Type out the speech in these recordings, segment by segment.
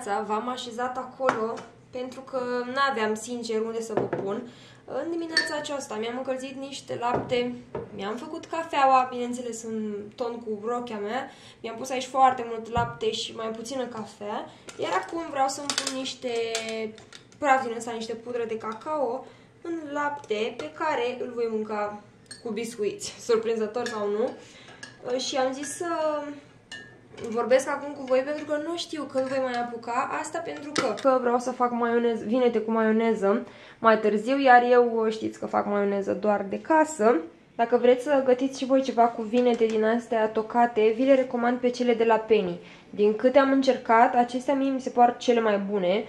dimineața v-am așezat acolo pentru că nu aveam sincer unde să vă pun. În dimineața aceasta mi-am încălzit niște lapte, mi-am făcut cafeaua, bineînțeles în ton cu rochea mea, mi-am pus aici foarte mult lapte și mai puțină cafea, iar acum vreau să-mi pun niște praf din ăsta, niște pudră de cacao în lapte pe care îl voi mânca cu biscuiți, surprinzător sau nu. Și am zis să vorbesc acum cu voi pentru că nu știu când voi mai apuca. Asta pentru că, că vreau să fac maioneză, vinete cu maioneză mai târziu, iar eu știți că fac maioneză doar de casă. Dacă vreți să gătiți și voi ceva cu vinete din astea tocate, vi le recomand pe cele de la Penny. Din câte am încercat, acestea mie mi se par cele mai bune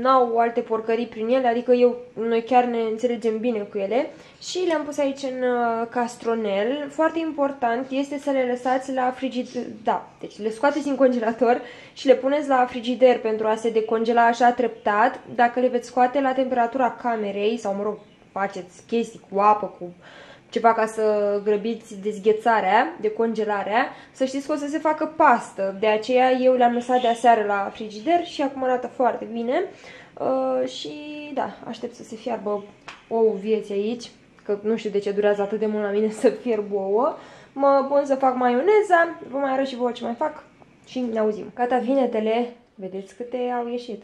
n-au alte porcării prin ele, adică eu, noi chiar ne înțelegem bine cu ele și le-am pus aici în uh, castronel. Foarte important este să le lăsați la frigider, da, deci le scoateți din congelator și le puneți la frigider pentru a se decongela așa treptat. Dacă le veți scoate la temperatura camerei sau, mă rog, faceți chestii cu apă, cu ceva ca să grăbiți dezghețarea, decongelarea, să știți că o să se facă pastă. De aceea eu le-am lăsat de aseară la frigider și acum arată foarte bine. Uh, și da, aștept să se fiarbă ouă vieții aici, că nu știu de ce durează atât de mult la mine să fierb ouă. Mă pun să fac maioneza, vă mai arăt și vouă ce mai fac și ne auzim. Gata vinetele, vedeți câte au ieșit.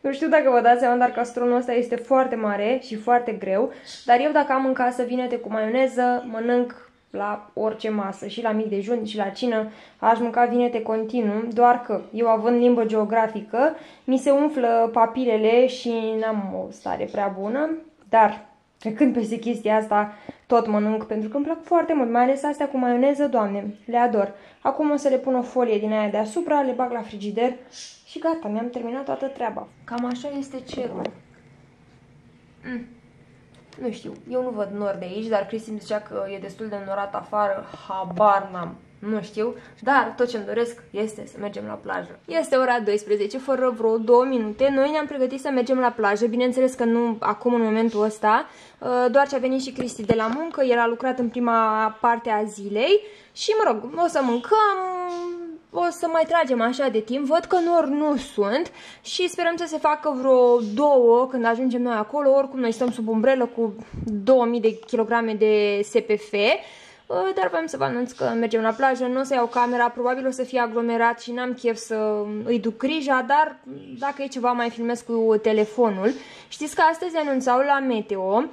Nu știu dacă vă dați seama, dar castronul ăsta este foarte mare și foarte greu, dar eu dacă am în casă vinete cu maioneză, mănânc la orice masă, și la mic dejun, și la cină, aș mânca vinete continuu, doar că eu având limbă geografică, mi se umflă papilele și n-am o stare prea bună, dar trecând peste chestia asta, tot mănânc pentru că îmi plac foarte mult, mai ales astea cu maioneză, doamne, le ador. Acum o să le pun o folie din aia deasupra, le bag la frigider și gata, mi-am terminat toată treaba. Cam așa este cerul. Mm. Nu știu, eu nu văd nor de aici, dar Cristi îmi zicea că e destul de norat afară, habar n-am nu știu, dar tot ce-mi doresc este să mergem la plajă. Este ora 12, fără vreo două minute, noi ne-am pregătit să mergem la plajă, bineînțeles că nu acum în momentul ăsta, uh, doar ce a venit și Cristi de la muncă, el a lucrat în prima parte a zilei și mă rog, o să mâncăm, o să mai tragem așa de timp, văd că nori nu sunt și sperăm să se facă vreo două când ajungem noi acolo, oricum noi stăm sub umbrelă cu 2000 de kilograme de SPF, Uh, dar vrem să vă anunț că mergem la plajă, nu o să iau camera, probabil o să fie aglomerat și n-am chef să îi duc grija, dar dacă e ceva mai filmez cu telefonul. Știți că astăzi anunțau la Meteo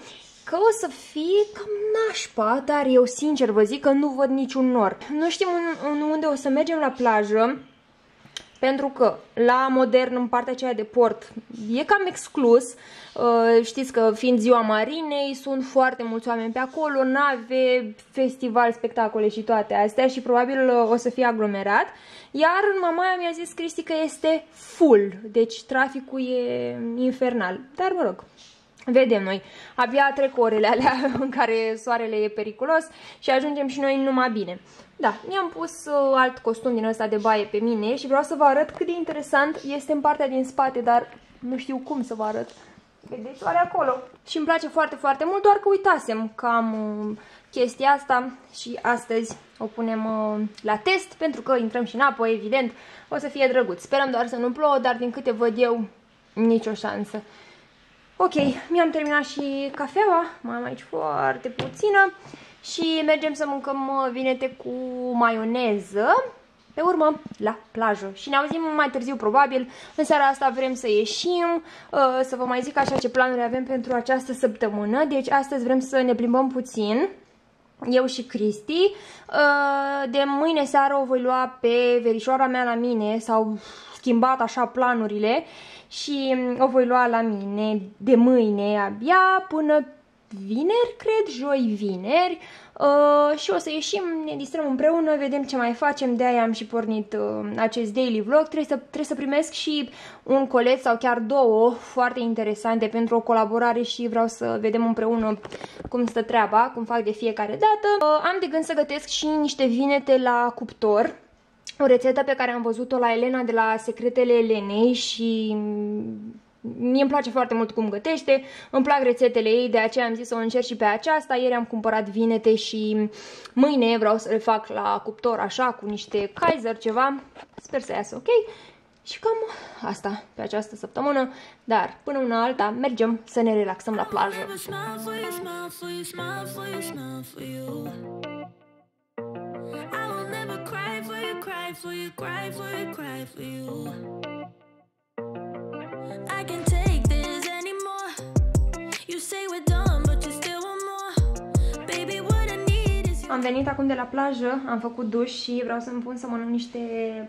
că o să fie cam nașpa, dar eu sincer vă zic că nu văd niciun nor. Nu știm unde o să mergem la plajă, pentru că la modern, în partea aceea de port, e cam exclus. Uh, știți că fiind ziua marinei, sunt foarte mulți oameni pe acolo, nave, festival, spectacole și toate astea și probabil uh, o să fie aglomerat. Iar mamaia mi-a zis, Cristi, că este full, deci traficul e infernal. Dar mă rog, Vedem noi, abia trec orele alea în care soarele e periculos și ajungem și noi numai bine. Da, mi-am pus uh, alt costum din ăsta de baie pe mine și vreau să vă arăt cât de interesant este în partea din spate, dar nu știu cum să vă arăt. Vedeți oare acolo? Și îmi place foarte, foarte mult, doar că uitasem că am uh, chestia asta și astăzi o punem uh, la test, pentru că intrăm și în apă, evident, o să fie drăguț. Sperăm doar să nu plouă, dar din câte văd eu, nicio șansă. Ok, mi-am terminat și cafeaua, mai am aici foarte puțină și mergem să mâncăm uh, vinete cu maioneză. Pe urmă, la plajă. Și ne auzim mai târziu, probabil. În seara asta vrem să ieșim, uh, să vă mai zic așa ce planuri avem pentru această săptămână. Deci astăzi vrem să ne plimbăm puțin, eu și Cristi. Uh, de mâine seară o voi lua pe verișoara mea la mine, sau schimbat așa planurile și o voi lua la mine de mâine abia până vineri, cred, joi, vineri. Uh, și o să ieșim, ne distrăm împreună, vedem ce mai facem, de-aia am și pornit uh, acest daily vlog, trebuie să, trebuie să primesc și un colet sau chiar două foarte interesante pentru o colaborare și vreau să vedem împreună cum stă treaba, cum fac de fiecare dată. Uh, am de gând să gătesc și niște vinete la cuptor, o rețetă pe care am văzut-o la Elena de la Secretele Elenei și Mie îmi place foarte mult cum gătește, îmi plac rețetele ei, de aceea am zis să o încerc și pe aceasta. Ieri am cumpărat vinete și mâine vreau să le fac la cuptor așa, cu niște Kaiser ceva. Sper să iasă ok. Și cam asta pe această săptămână, dar până una alta mergem să ne relaxăm la plajă. For you, cry for you, cry for you. I can take this anymore. You say we're done, but you still want more. Baby, what I need is Am venit acum de la plajă, am făcut duș și vreau să-mi pun să mănânc niște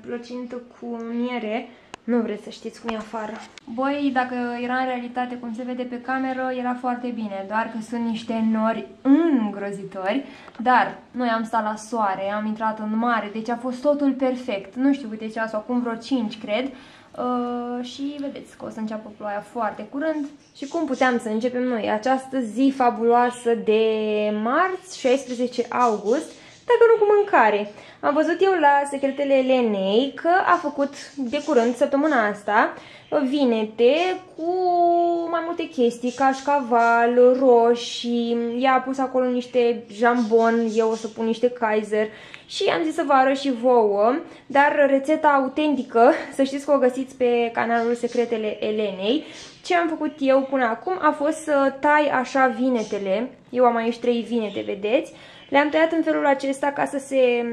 plăcintă cu miere. Nu vreți să știți cum e afară. Băi, dacă era în realitate cum se vede pe cameră, era foarte bine, doar că sunt niște nori îngrozitori. Dar noi am stat la soare, am intrat în mare, deci a fost totul perfect. Nu știu câte ceasul, acum vreo 5, cred. Uh, și vedeți că o să înceapă ploaia foarte curând. Și cum puteam să începem noi această zi fabuloasă de marți, 16 august, dacă nu cu mâncare. Am văzut eu la secretele Elenei că a făcut de curând, săptămâna asta, vinete cu mai multe chestii, cașcaval, roșii, ea a pus acolo niște jambon, eu o să pun niște Kaiser și am zis să vă arăt și vouă, dar rețeta autentică, să știți că o găsiți pe canalul Secretele Elenei. Ce am făcut eu până acum a fost să tai așa vinetele, eu am aici trei vinete, vedeți, le-am tăiat în felul acesta ca să se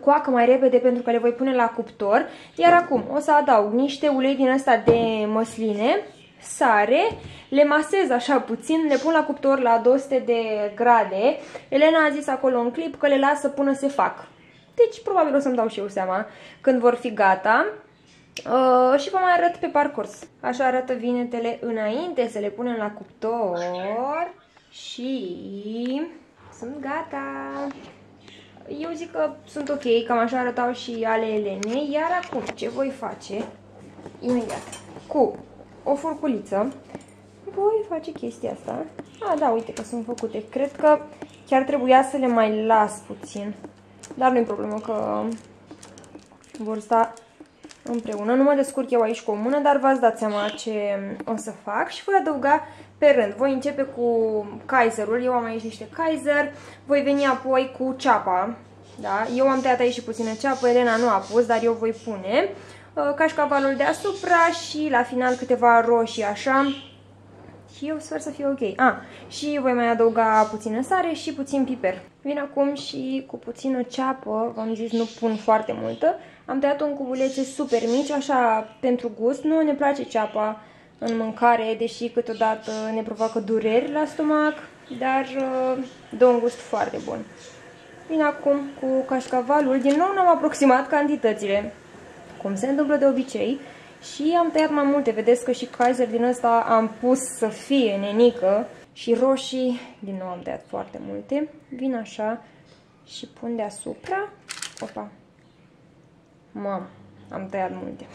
coacă mai repede pentru că le voi pune la cuptor. Iar acum o să adaug niște ulei din ăsta de măsline, sare, le masez așa puțin, le pun la cuptor la 200 de grade. Elena a zis acolo în clip că le lasă până se fac. Deci probabil o să-mi dau și eu seama când vor fi gata. Uh, și vă mai arăt pe parcurs. Așa arată vinetele înainte să le punem la cuptor și sunt gata. Eu zic că sunt ok, cam așa arătau și ale Elenei, iar acum ce voi face, imediat, cu o furculiță, voi face chestia asta. A, da, uite că sunt făcute. Cred că chiar trebuia să le mai las puțin. Dar nu-i problemă că vor sta împreună. Nu mă descurc eu aici cu o mână, dar v-ați dat seama ce o să fac și voi adăuga pe rând. Voi începe cu Kaiserul, eu am aici niște Kaiser, voi veni apoi cu ceapa, da? Eu am tăiat aici și puțină ceapă, Elena nu a pus, dar eu voi pune uh, cașcavalul deasupra și la final câteva roșii așa. Și eu sper să fie ok. Ah, și voi mai adăuga puțină sare și puțin piper. Vin acum și cu puțină ceapă, v-am zis nu pun foarte multă. Am tăiat-o în cubulețe super mici, așa pentru gust. Nu ne place ceapa în mâncare, deși câteodată ne provoacă dureri la stomac, dar uh, dă un gust foarte bun. Vin acum cu cașcavalul, din nou n-am aproximat cantitățile, cum se întâmplă de obicei, și am tăiat mai multe, vedeți că și Kaiser din ăsta am pus să fie nenică, și roșii, din nou am tăiat foarte multe, vin așa și pun deasupra, opa, mam, am tăiat multe.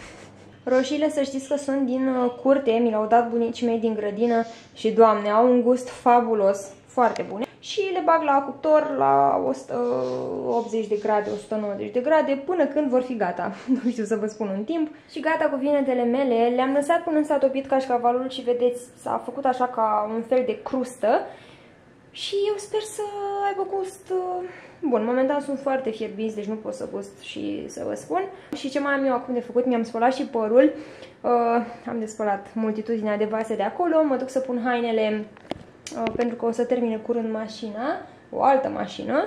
Roșiile să știți că sunt din uh, curte, mi le-au dat bunicii mei din grădină și, doamne, au un gust fabulos, foarte bune. Și le bag la cuptor la 180 de grade, 190 de grade, până când vor fi gata. Nu știu să vă spun un timp. Și gata cu vinetele mele, le-am lăsat până s-a topit cașcavalul și vedeți, s-a făcut așa ca un fel de crustă. Și eu sper să aibă gust uh, Bun, momentan sunt foarte fierbiți, deci nu pot să gust și să vă spun. Și ce mai am eu acum de făcut, mi-am spălat și părul. Uh, am despălat multitudinea de vase de acolo, mă duc să pun hainele uh, pentru că o să termine curând mașina, o altă mașină.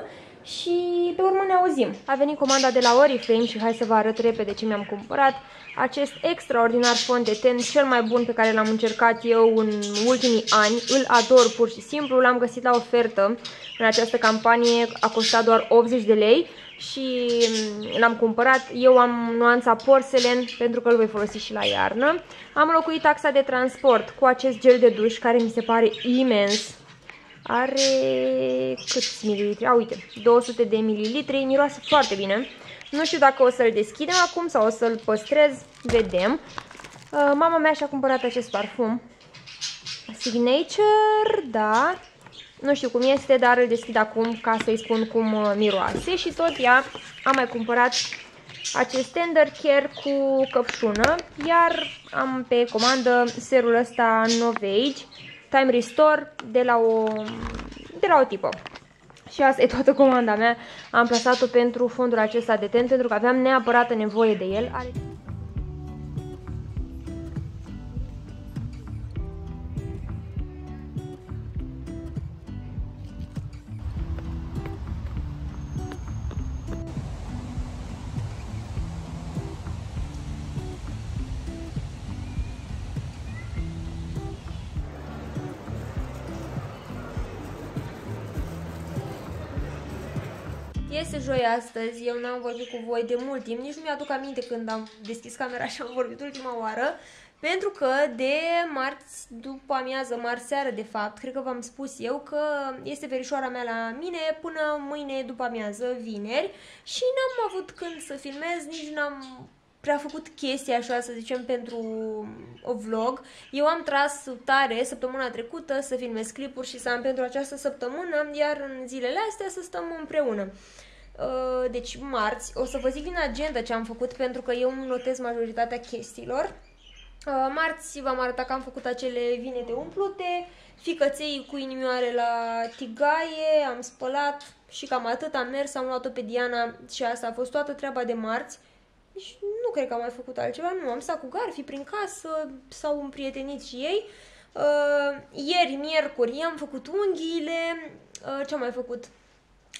Și pe urmă ne auzim. A venit comanda de la Oriflame și hai să vă arăt repede ce mi-am cumpărat acest extraordinar fond de ten, cel mai bun pe care l-am încercat eu în ultimii ani. Îl ador pur și simplu, l-am găsit la ofertă în această campanie, a costat doar 80 de lei și mm, l-am cumpărat. Eu am nuanța porcelain pentru că îl voi folosi și la iarnă. Am locuit taxa de transport cu acest gel de duș care mi se pare imens. Are câți mililitri? A, uite, 200 de mililitri, miroase foarte bine. Nu știu dacă o să-l deschidem acum sau o să-l păstrez, vedem. Uh, mama mea și-a cumpărat acest parfum. Signature, da. Nu știu cum este, dar îl deschid acum ca să-i spun cum uh, miroase. Și tot ea a mai cumpărat acest Tender Care cu căpșună. Iar am pe comandă serul ăsta Novage Time Restore de la o, de la o tipă. Și asta e toată comanda mea. Am plasat-o pentru fondul acesta de ten pentru că aveam neapărat nevoie de el. Are... joi astăzi, eu n-am vorbit cu voi de mult timp, nici nu mi-aduc aminte când am deschis camera și am vorbit ultima oară, pentru că de marți după amiază, marți seară de fapt, cred că v-am spus eu că este verișoara mea la mine până mâine după amiază, vineri, și n-am avut când să filmez, nici n-am prea făcut chestia așa, să zicem, pentru o vlog. Eu am tras tare săptămâna trecută să filmez clipuri și să am pentru această săptămână, iar în zilele astea să stăm împreună. Uh, deci marți, o să vă zic din agenda ce am făcut pentru că eu notez majoritatea chestiilor. Uh, marți v-am arătat că am făcut acele vinete umplute, ficăței cu inimioare la tigaie, am spălat și cam atât am mers, am luat-o pe Diana și asta a fost toată treaba de marți. Deci nu cred că am mai făcut altceva, nu, am stat cu Garfi prin casă, s-au împrietenit și ei. Uh, ieri, miercuri, am făcut unghiile, uh, ce am mai făcut?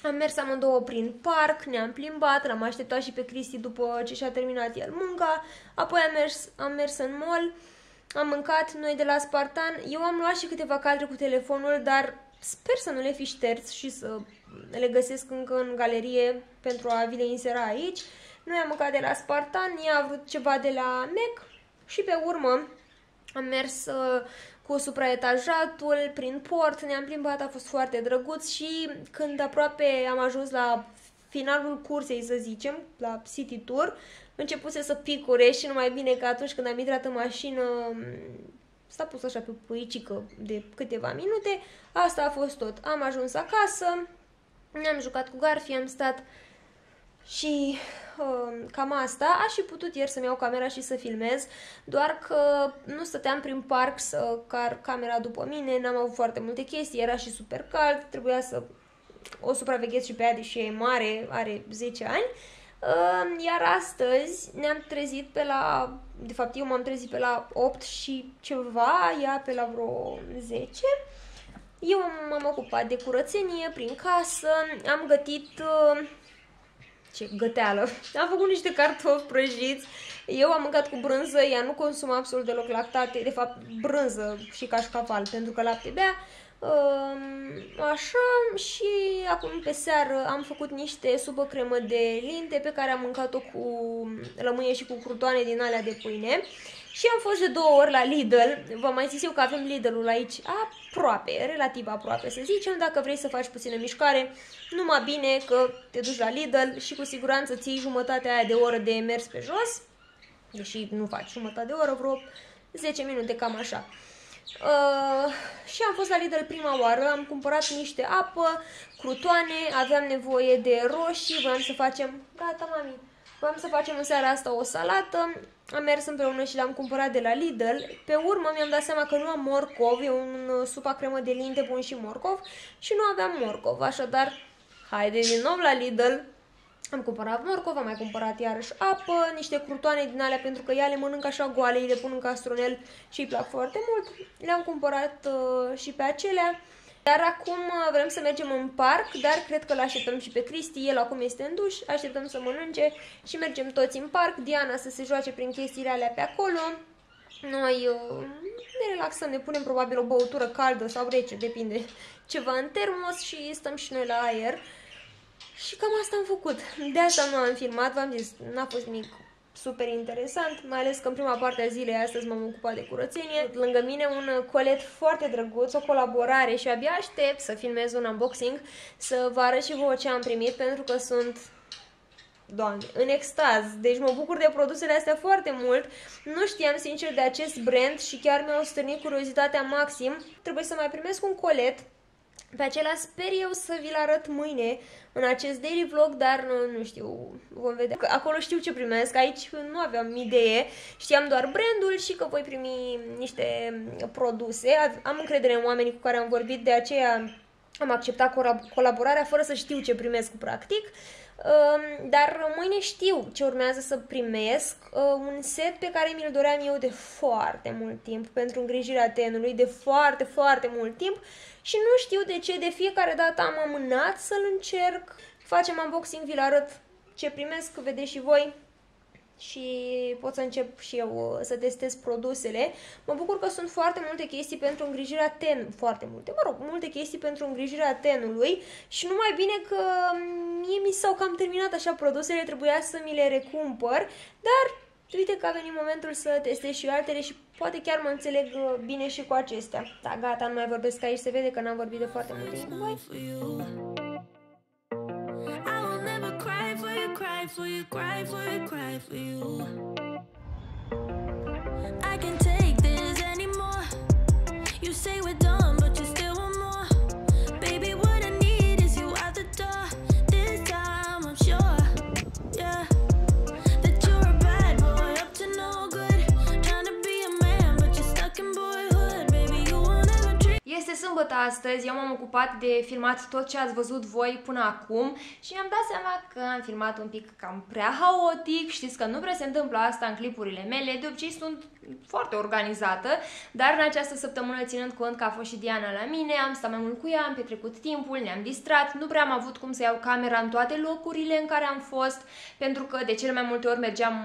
Am mers amândouă prin parc, ne-am plimbat, l-am așteptat și pe Cristi după ce și-a terminat el munca, apoi am mers, am mers în mall, am mâncat noi de la Spartan. Eu am luat și câteva cadre cu telefonul, dar sper să nu le fi șterți și să le găsesc încă în galerie pentru a vi le insera aici. Noi am mâncat de la Spartan, ea a vrut ceva de la Mac și pe urmă am mers uh, cu supraetajatul prin port, ne-am plimbat, a fost foarte drăguț și când aproape am ajuns la finalul cursei, să zicem, la City Tour, începuse să picure și numai bine că atunci când am intrat în mașină s-a pus așa pe păicică de câteva minute, asta a fost tot. Am ajuns acasă, ne-am jucat cu Garfi, am stat și uh, cam asta. Aș fi putut ieri să-mi iau camera și să filmez, doar că nu stăteam prin parc să car camera după mine, n-am avut foarte multe chestii, era și super cald, trebuia să o supraveghez și pe ea, deși e mare, are 10 ani. Uh, iar astăzi ne-am trezit pe la, de fapt eu m-am trezit pe la 8 și ceva, ea pe la vreo 10. Eu m-am ocupat de curățenie prin casă, am gătit uh, ce găteală. Am făcut niște cartofi prăjiți. Eu am mâncat cu brânză, ea nu consumă absolut deloc lactate, de fapt brânză și cașcaval, pentru că lapte bea. Așa, și acum pe seară am făcut niște supă cremă de linte pe care am mâncat-o cu lămâie și cu crutoane din alea de pâine. Și am fost de două ori la Lidl. Vă mai zis eu că avem Lidl-ul aici aproape, relativ aproape să zicem. Dacă vrei să faci puțină mișcare, numai bine că te duci la Lidl și cu siguranță ții jumătatea aia de oră de mers pe jos. Deși nu faci jumătate de oră, vreo 10 minute, cam așa. Uh, și am fost la Lidl prima oară, am cumpărat niște apă, crutoane, aveam nevoie de roșii, voiam să facem... Gata, mami! Voiam să facem în seara asta o salată, am mers împreună și l-am cumpărat de la Lidl. Pe urmă mi-am dat seama că nu am morcov, e un uh, supa cremă de linte, bun și morcov și nu aveam morcov, așadar haide din nou la Lidl. Am cumpărat morcov, am mai cumpărat iarăși apă, niște crutoane din alea pentru că ea le mănâncă așa goale, îi le pun în castronel și îi plac foarte mult. Le-am cumpărat uh, și pe acelea. Dar acum uh, vrem să mergem în parc, dar cred că l-așteptăm și pe Cristi, el acum este în duș, așteptăm să mănânce și mergem toți în parc, Diana să se joace prin chestiile alea pe acolo. Noi uh, ne relaxăm, ne punem probabil o băutură caldă sau rece, depinde ceva în termos și stăm și noi la aer. Și cam asta am făcut. De asta nu am filmat, v-am zis, n-a fost nimic super interesant, mai ales că în prima parte a zilei astăzi m-am ocupat de curățenie. Lângă mine un colet foarte drăguț, o colaborare și abia aștept să filmez un unboxing, să vă arăt și vouă ce am primit, pentru că sunt Doamne, în extaz. Deci mă bucur de produsele astea foarte mult. Nu știam sincer de acest brand și chiar mi-au stârnit curiozitatea maxim. Trebuie să mai primesc un colet pe acela sper eu să vi-l arăt mâine în acest daily vlog, dar nu, nu știu, vom vedea. Acolo știu ce primesc, aici nu aveam idee, știam doar brandul și că voi primi niște produse. Am încredere în oamenii cu care am vorbit, de aceea am acceptat colaborarea fără să știu ce primesc practic. Dar mâine știu ce urmează să primesc, uh, un set pe care mi-l doream eu de foarte mult timp, pentru îngrijirea tenului, de foarte, foarte mult timp și nu știu de ce, de fiecare dată am amânat să-l încerc. Facem unboxing, vi-l arăt ce primesc, vedeți și voi. Și pot să încep și eu uh, să testez produsele. Mă bucur că sunt foarte multe chestii pentru îngrijirea ten, foarte multe, mă rog, multe chestii pentru îngrijirea tenului și numai bine că mm, mie mi s-au cam terminat așa produsele, trebuia să mi le recumpăr, dar uite că a venit momentul să testez și altele și poate chiar mă înțeleg uh, bine și cu acestea. Da, gata, nu mai vorbesc aici, se vede că n-am vorbit de foarte mult timp. Bye. For you, cry for you, cry for you. I can take sâmbătă astăzi, eu m-am ocupat de filmat tot ce ați văzut voi până acum și mi-am dat seama că am filmat un pic cam prea haotic, știți că nu prea se întâmplă asta în clipurile mele, de obicei sunt foarte organizată, dar în această săptămână, ținând cont că a fost și Diana la mine, am stat mai mult cu ea, am petrecut timpul, ne-am distrat, nu prea am avut cum să iau camera în toate locurile în care am fost, pentru că de cele mai multe ori mergeam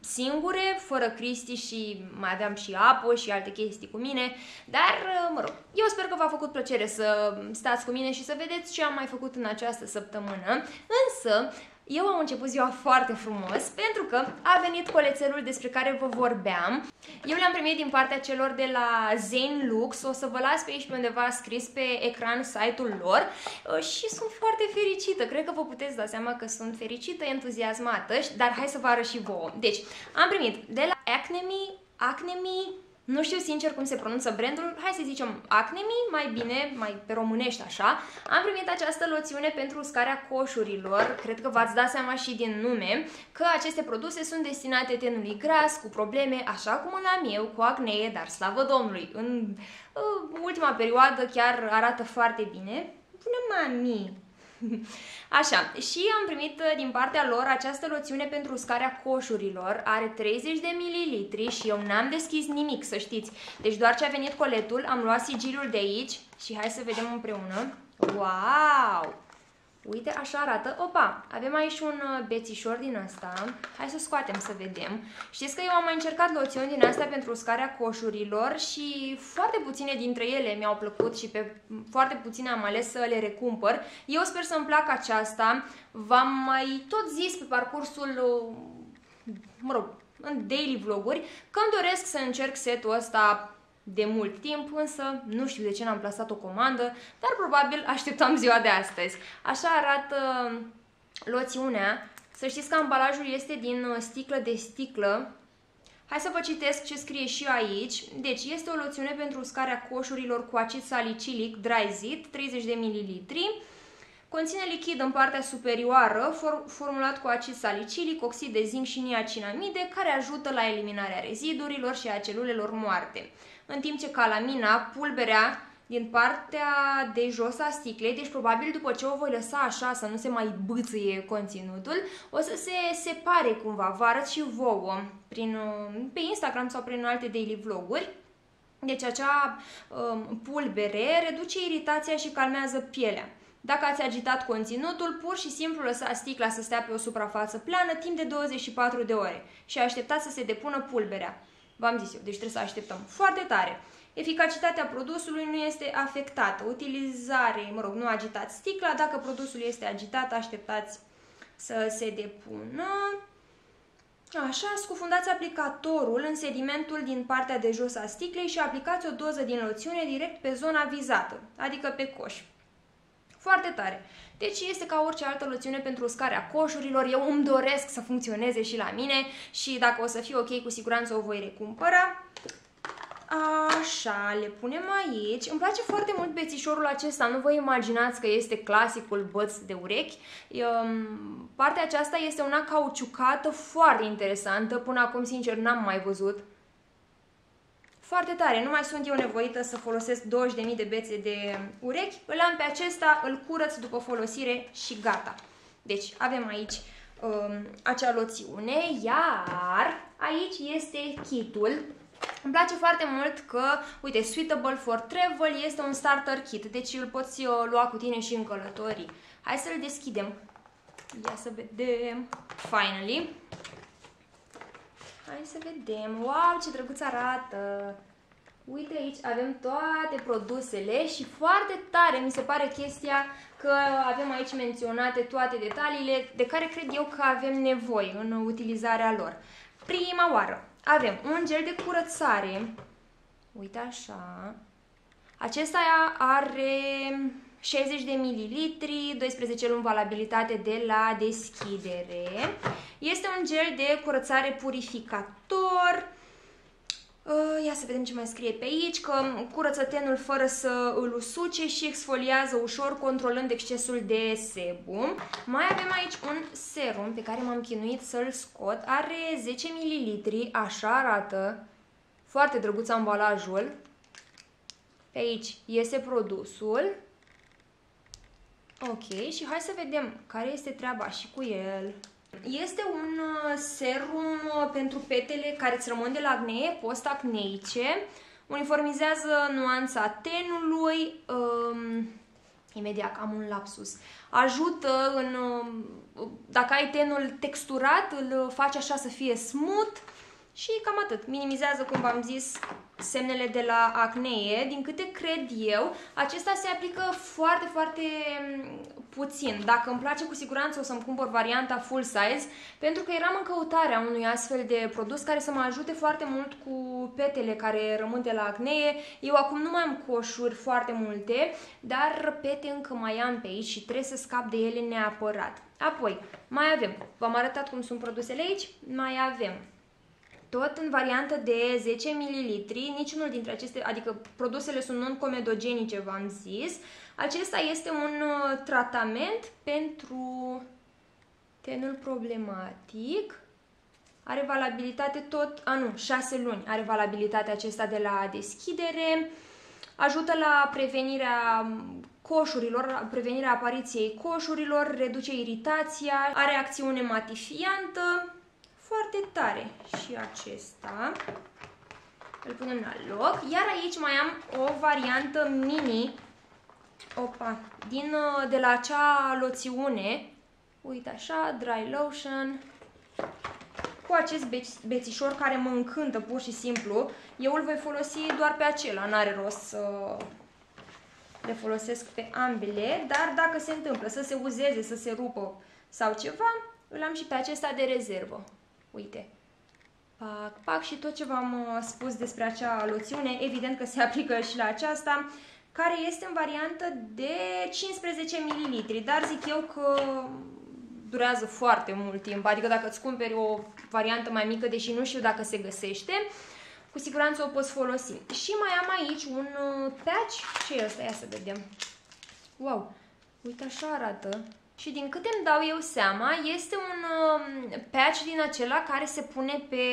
singure, fără Cristi și mai aveam și apă și alte chestii cu mine, dar, mă rog, eu sper că v-a făcut plăcere să stați cu mine și să vedeți ce am mai făcut în această săptămână, însă eu am început ziua foarte frumos pentru că a venit colețelul despre care vă vorbeam. Eu le-am primit din partea celor de la Zen Lux, o să vă las pe aici pe undeva scris pe ecran site-ul lor uh, și sunt foarte fericită. Cred că vă puteți da seama că sunt fericită, entuziasmată, dar hai să vă arăt și vouă. Deci, am primit de la Acnemy, Acnemy nu știu sincer cum se pronunță brandul, hai să zicem Acnemi, mai bine, mai pe românești așa. Am primit această loțiune pentru uscarea coșurilor, cred că v-ați dat seama și din nume, că aceste produse sunt destinate tenului gras, cu probleme, așa cum îl am eu, cu acnee, dar slavă Domnului, în uh, ultima perioadă chiar arată foarte bine. Bună mami! Așa, și am primit uh, din partea lor această loțiune pentru uscarea coșurilor, are 30 de mililitri și eu n-am deschis nimic, să știți. Deci doar ce a venit coletul, am luat sigiliul de aici și hai să vedem împreună. Wow! Uite, așa arată. Opa, avem aici un uh, bețișor din asta. Hai să scoatem să vedem. Știți că eu am mai încercat loțiuni din astea pentru uscarea coșurilor și foarte puține dintre ele mi-au plăcut și pe foarte puține am ales să le recumpăr. Eu sper să-mi placă aceasta. V-am mai tot zis pe parcursul, uh, mă rog, în daily vloguri, că îmi doresc să încerc setul ăsta de mult timp, însă nu știu de ce n-am plasat o comandă, dar probabil așteptam ziua de astăzi. Așa arată loțiunea. Să știți că ambalajul este din uh, sticlă de sticlă. Hai să vă citesc ce scrie și aici. Deci, este o loțiune pentru uscarea coșurilor cu acid salicilic Dry Zit, 30 de ml. Conține lichid în partea superioară, for formulat cu acid salicilic, oxid de zinc și niacinamide, care ajută la eliminarea rezidurilor și a celulelor moarte în timp ce calamina, pulberea din partea de jos a sticlei, deci probabil după ce o voi lăsa așa să nu se mai bâțâie conținutul, o să se separe cumva, vă arăt și vouă prin, pe Instagram sau prin alte daily vloguri. Deci acea um, pulbere reduce iritația și calmează pielea. Dacă ați agitat conținutul, pur și simplu lăsați sticla să stea pe o suprafață plană timp de 24 de ore și așteptați să se depună pulberea. V-am zis eu, deci trebuie să așteptăm foarte tare. Eficacitatea produsului nu este afectată. Utilizare, mă rog, nu agitați sticla. Dacă produsul este agitat, așteptați să se depună. Așa, scufundați aplicatorul în sedimentul din partea de jos a sticlei și aplicați o doză din loțiune direct pe zona vizată, adică pe coș. Foarte tare. Deci este ca orice altă loțiune pentru uscarea coșurilor. Eu îmi doresc să funcționeze și la mine și dacă o să fie ok, cu siguranță o voi recumpăra. Așa, le punem aici. Îmi place foarte mult bețișorul acesta, nu vă imaginați că este clasicul băț de urechi. Um, partea aceasta este una cauciucată, foarte interesantă, până acum, sincer, n-am mai văzut. Foarte tare, nu mai sunt eu nevoită să folosesc 20.000 de bețe de urechi, îl am pe acesta, îl curăț după folosire și gata. Deci avem aici um, acea loțiune, iar aici este kitul. Îmi place foarte mult că, uite, Suitable for Travel este un starter kit, deci îl poți uh, lua cu tine și în călătorii. Hai să-l deschidem. Ia să vedem. Finally. Hai să vedem. Wow, ce drăguț arată! Uite aici, avem toate produsele și foarte tare mi se pare chestia că avem aici menționate toate detaliile de care cred eu că avem nevoie în utilizarea lor. Prima oară avem un gel de curățare, uite așa, acesta are 60 de mililitri, 12 luni valabilitate de la deschidere. Este un gel de curățare purificator. Uh, ia să vedem ce mai scrie pe aici, că curăță tenul fără să îl usuce și exfoliază ușor, controlând excesul de sebum. Mai avem aici un serum pe care m-am chinuit să-l scot. Are 10 ml, așa arată. Foarte drăguț ambalajul. Pe aici este produsul. Ok, și hai să vedem care este treaba și cu el. Este un uh, serum uh, pentru petele care îți rămân de la acnee, post-acneice. Uniformizează nuanța tenului. Um, imediat am un lapsus. Ajută în... Um, dacă ai tenul texturat, îl face așa să fie smooth și cam atât. Minimizează, cum v-am zis, semnele de la acnee. Din câte cred eu, acesta se aplică foarte, foarte mm, puțin. Dacă îmi place, cu siguranță o să-mi cumpăr varianta full size, pentru că eram în căutarea unui astfel de produs care să mă ajute foarte mult cu petele care rămân de la acnee. Eu acum nu mai am coșuri foarte multe, dar pete încă mai am pe aici și trebuie să scap de ele neapărat. Apoi, mai avem, v-am arătat cum sunt produsele aici, mai avem tot în variantă de 10 ml, niciunul dintre aceste, adică produsele sunt non-comedogenice, v-am zis. Acesta este un uh, tratament pentru tenul problematic. Are valabilitate tot, a nu, 6 luni are valabilitatea acesta de la deschidere. Ajută la prevenirea coșurilor, prevenirea apariției coșurilor, reduce iritația, are acțiune matifiantă, foarte tare. Și acesta îl punem la loc. Iar aici mai am o variantă mini opa, din, uh, de la acea loțiune. Uite așa, dry lotion. Cu acest bețișor care mă încântă pur și simplu. Eu îl voi folosi doar pe acela, n-are rost să le folosesc pe ambele, dar dacă se întâmplă să se uzeze, să se rupă sau ceva, îl am și pe acesta de rezervă. Uite. Pac, pac și tot ce v-am uh, spus despre acea loțiune, evident că se aplică și la aceasta, care este în variantă de 15 ml, dar zic eu că durează foarte mult timp, adică dacă îți cumperi o variantă mai mică, deși nu știu dacă se găsește, cu siguranță o poți folosi. Și mai am aici un uh, patch, ce e ăsta? Ia să vedem. Wow, uite așa arată. Și din câte îmi dau eu seama, este un uh, patch din acela care se pune pe,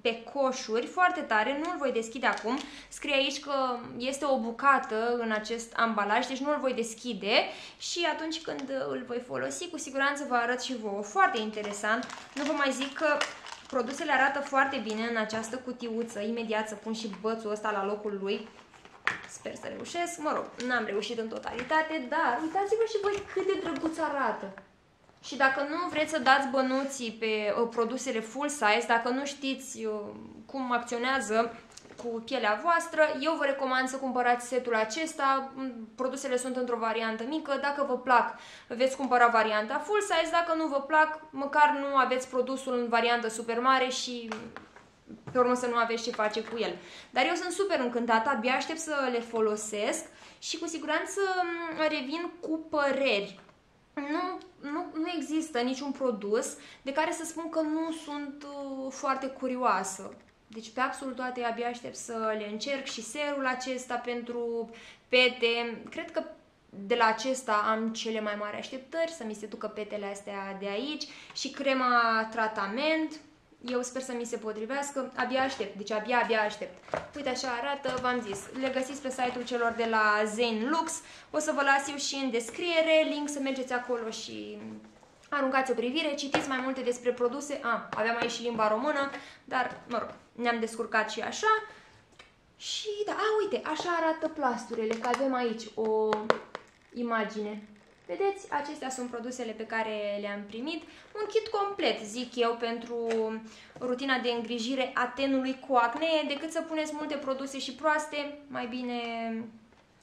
pe coșuri foarte tare, nu-l voi deschide acum, scrie aici că este o bucată în acest ambalaj, deci nu-l voi deschide. Și atunci când îl voi folosi, cu siguranță vă arăt și vouă. Foarte interesant, nu vă mai zic că produsele arată foarte bine în această cutiuță, imediat să pun și bățul ăsta la locul lui, Sper să reușesc. Mă rog, n-am reușit în totalitate, dar uitați-vă și voi cât de drăguț arată. Și dacă nu vreți să dați bănuții pe uh, produsele full size, dacă nu știți uh, cum acționează cu pielea voastră, eu vă recomand să cumpărați setul acesta. Mm, produsele sunt într-o variantă mică. Dacă vă plac, veți cumpăra varianta full size. Dacă nu vă plac, măcar nu aveți produsul în variantă super mare și pe urmă să nu aveți ce face cu el. Dar eu sunt super încântată, abia aștept să le folosesc și cu siguranță mm, revin cu păreri. Nu, nu, nu există niciun produs de care să spun că nu sunt uh, foarte curioasă. Deci pe absolut toate abia aștept să le încerc și serul acesta pentru pete. Cred că de la acesta am cele mai mari așteptări, să mi se ducă petele astea de aici și crema tratament eu sper să mi se potrivească, abia aștept, deci abia, abia aștept. Uite așa arată, v-am zis, le găsiți pe site-ul celor de la Zen Lux, o să vă las eu și în descriere, link să mergeți acolo și aruncați o privire, citiți mai multe despre produse, a, aveam aici și limba română, dar, mă rog, ne-am descurcat și așa. Și, da, a, uite, așa arată plasturile, că avem aici o imagine. Vedeți, acestea sunt produsele pe care le-am primit. Un kit complet, zic eu, pentru rutina de îngrijire a tenului cu acne. Decât să puneți multe produse și proaste, mai bine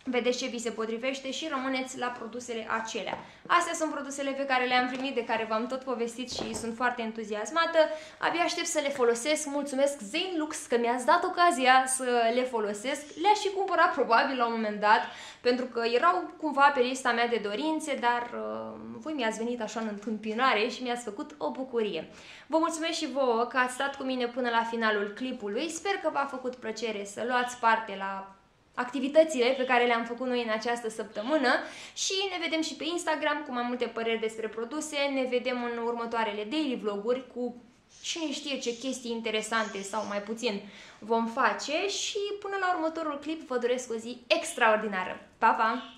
vedeți ce vi se potrivește și rămâneți la produsele acelea. Astea sunt produsele pe care le-am primit, de care v-am tot povestit și sunt foarte entuziasmată. Abia aștept să le folosesc. Mulțumesc Zainlux că mi-ați dat ocazia să le folosesc. Le-aș și cumpăra probabil la un moment dat, pentru că erau cumva pe lista mea de dorințe, dar uh, voi mi-ați venit așa în întâmpinare și mi-ați făcut o bucurie. Vă mulțumesc și vouă că ați stat cu mine până la finalul clipului. Sper că v-a făcut plăcere să luați parte la activitățile pe care le-am făcut noi în această săptămână și ne vedem și pe Instagram cu mai multe păreri despre produse, ne vedem în următoarele daily vloguri cu cine știe ce chestii interesante sau mai puțin vom face și până la următorul clip vă doresc o zi extraordinară. Pa, pa!